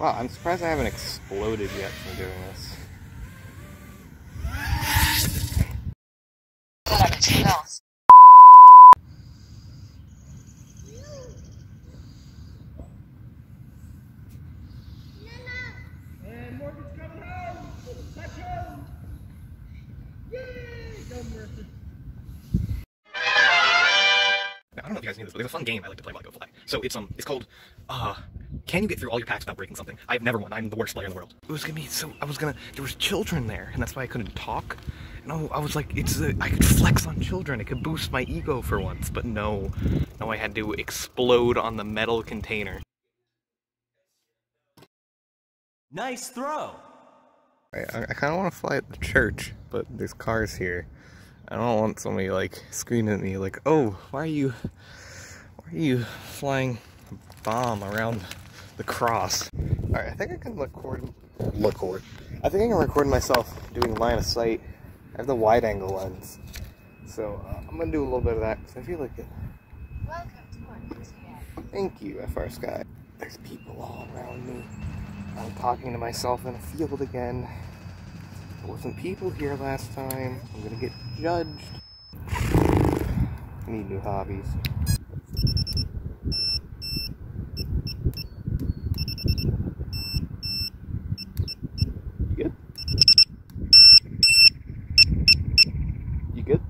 Wow, I'm surprised I haven't exploded yet from doing this. If you guys knew this, but there's a fun game I like to play while I go fly. So it's um, it's called uh, can you get through all your packs without breaking something? I've never won. I'm the worst player in the world. It was gonna be so. I was gonna. There was children there, and that's why I couldn't talk. And I, I was like, it's. A, I could flex on children. It could boost my ego for once. But no, no, I had to explode on the metal container. Nice throw. I, I kind of want to fly at the church, but there's cars here. I don't want somebody like screaming at me like, "Oh, why are you, why are you flying a bomb around the cross?" All right, I think I can record, record. I think I can record myself doing line of sight. I have the wide angle lens, so uh, I'm gonna do a little bit of that because I feel like it. Welcome to Montpellier. Thank you, FR Sky. There's people all around me. I'm talking to myself in a field again. There wasn't people here last time. I'm gonna get judged. I need new hobbies. You good? You good?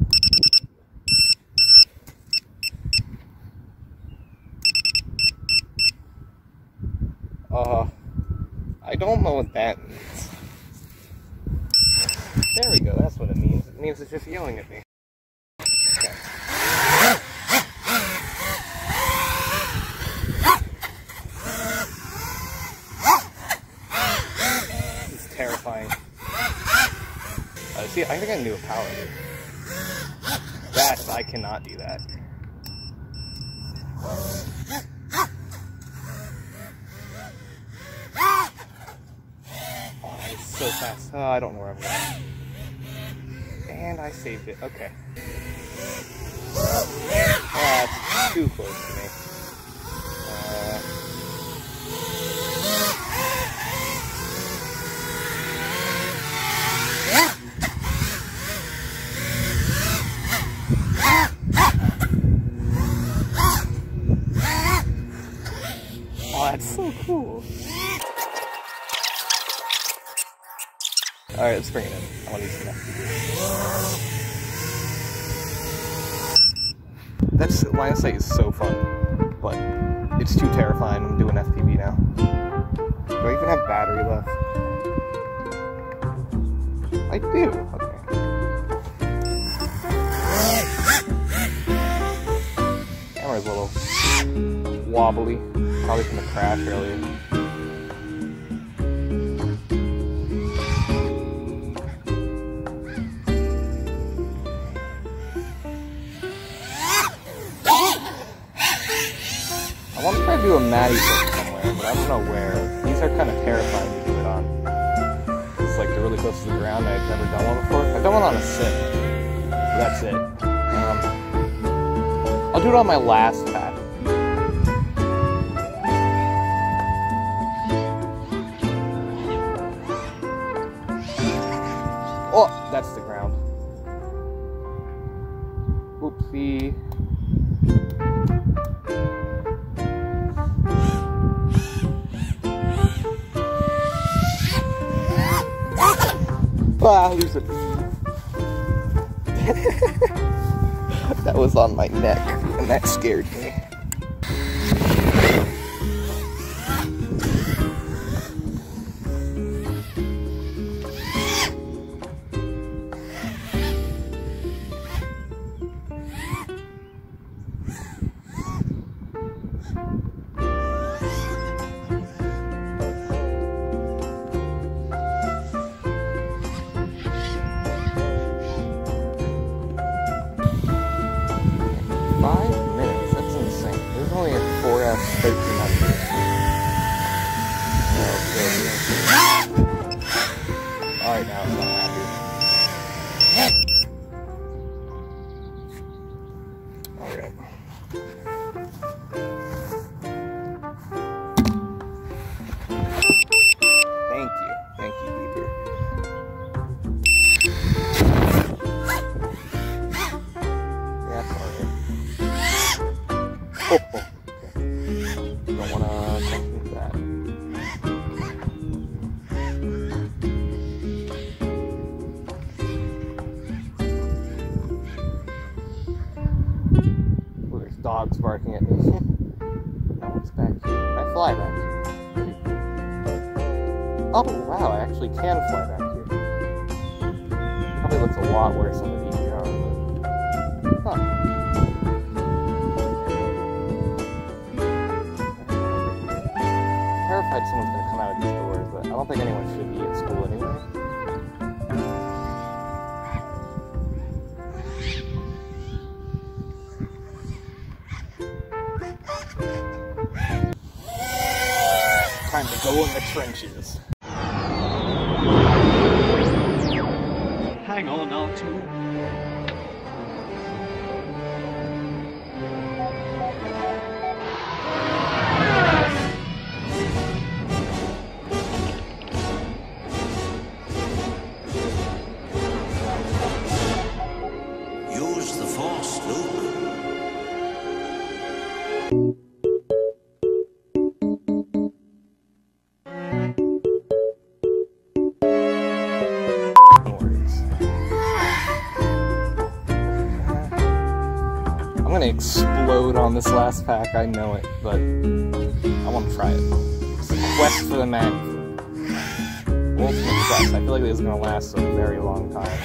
Uh, I don't know what that means. There we go, that's what it means. It means it's just yelling at me. Okay. It's terrifying. Uh, see, I think I knew a power move. That, I cannot do that. Oh, it's so fast. Oh, I don't know where I'm going. And I saved it. Okay. That's too close to me. Uh, oh, that's so cool. Alright, let's bring it in. I want to use FPV. That's line of sight is so fun, but it's too terrifying. I'm doing FPV now. Do I even have battery left? I do. Okay. Camera's a little wobbly, probably from the crash earlier. I want to try to do a Matty flip somewhere, but I don't know where. These are kind of terrifying to do it on. It's like they're really close to the ground. I've never done one before. I've done one on a sim. but That's it. Um, I'll do it on my last pack. Oh, Ah, there's a that was on my neck, and that scared me. Dogs barking at me. no one's back here. I fly back here? Oh, wow, I actually can fly back here. Probably looks a lot worse on the DVR, but... Huh. Terrified someone's gonna come out of these doors, but I don't think anyone should be in school anyway. In the gonna explode on this last pack, I know it, but I wanna try it. Quest for the man. Ultimate quest. I feel like this is gonna last a very long time.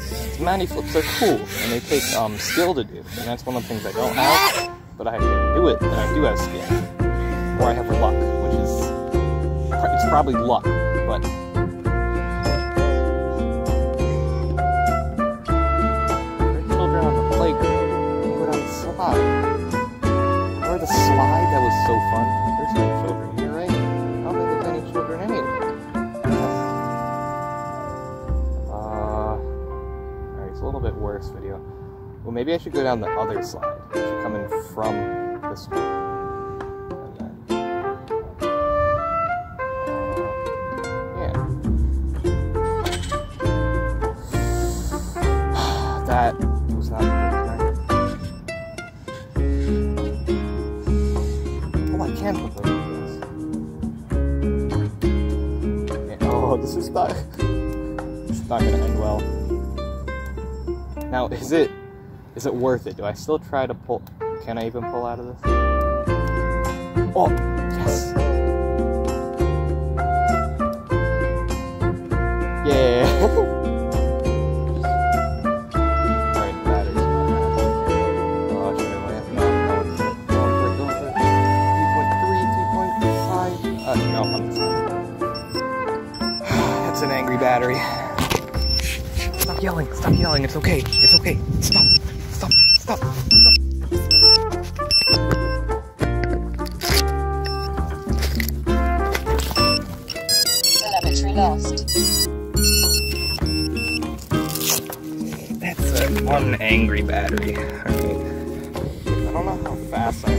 These Matty flips are cool, and they take um, skill to do, and that's one of the things I don't have, but I can do it, and I do have skill. Or I have luck, which is it's probably luck, but playground. Go down the slide. Or the slide that was so fun. There's no children here, right? I don't think there's any children anywhere. Uh, alright, it's a little bit worse video. Well, maybe I should go down the other slide. I should come in from this one. Yeah. that this is not. It's not gonna end well. Now, is it is it worth it? Do I still try to pull? Can I even pull out of this? Oh, yes. Yeah. Angry battery. Stop yelling, stop yelling, it's okay, it's okay. Stop, stop, stop, stop. Telemetry lost. That's a one angry battery. Alright. I don't know how fast I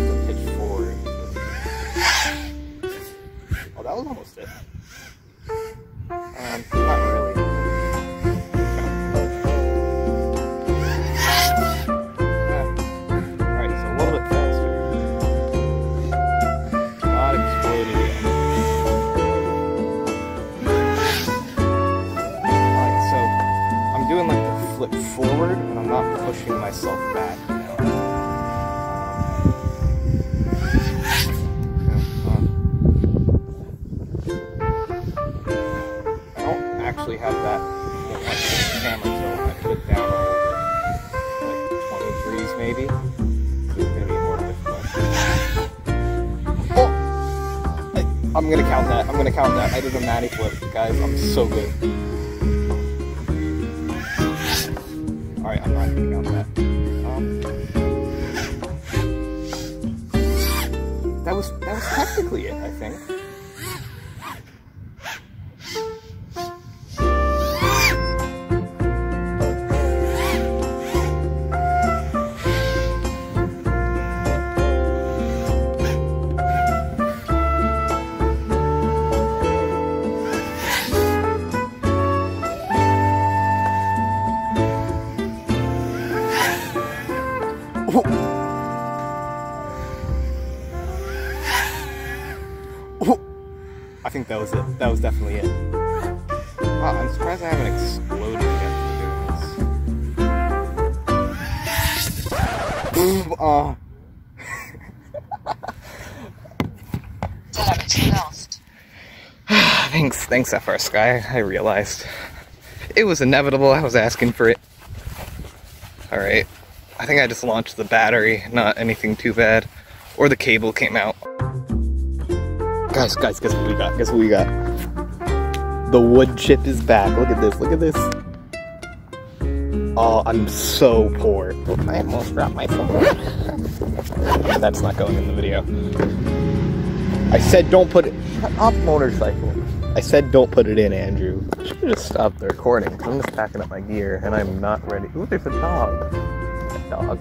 flip forward, and I'm not pushing myself back. Um, I don't actually have that you know, like camera tilt. I put it down a little bit, like 20 degrees maybe. So it's gonna be more difficult. Oh! I, I'm gonna count that. I'm gonna count that. I did a Matty flip, guys. I'm so good. I'm not gonna count that. Um, that was that was technically it, I think. I think that was it. That was definitely it. Wow, I'm surprised I haven't exploded yet for doing this. Boom! Oh. Thanks, thanks, FR Sky. I realized it was inevitable. I was asking for it. All right. I think I just launched the battery. Not anything too bad. Or the cable came out. Guys, guys, guess what we got? Guess what we got? The wood chip is back. Look at this. Look at this. Oh, I'm so poor. I almost dropped my phone. That's not going in the video. I said don't put it. Shut up, motorcycle. I said don't put it in, Andrew. I should have just stopped the recording. I'm just packing up my gear and I'm not ready. Ooh, there's a dog. Dog.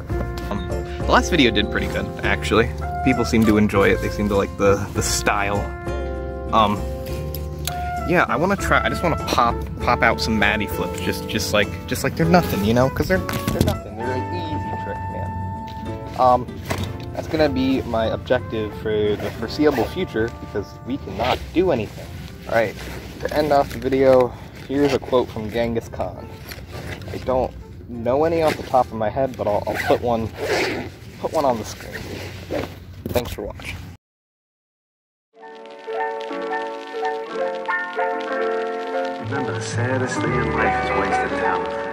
Um, the last video did pretty good, actually. People seem to enjoy it. They seem to like the the style. Um, yeah, I want to try. I just want to pop pop out some Matty flips, just just like just like they're nothing, you know, because they're they're nothing. They're an easy trick, man. Um, that's gonna be my objective for the foreseeable future because we cannot do anything. All right, to end off the video, here's a quote from Genghis Khan. I don't know any off the top of my head, but I'll, I'll put one put one on the screen. Thanks for watching. Remember, the saddest thing in life is wasted talent.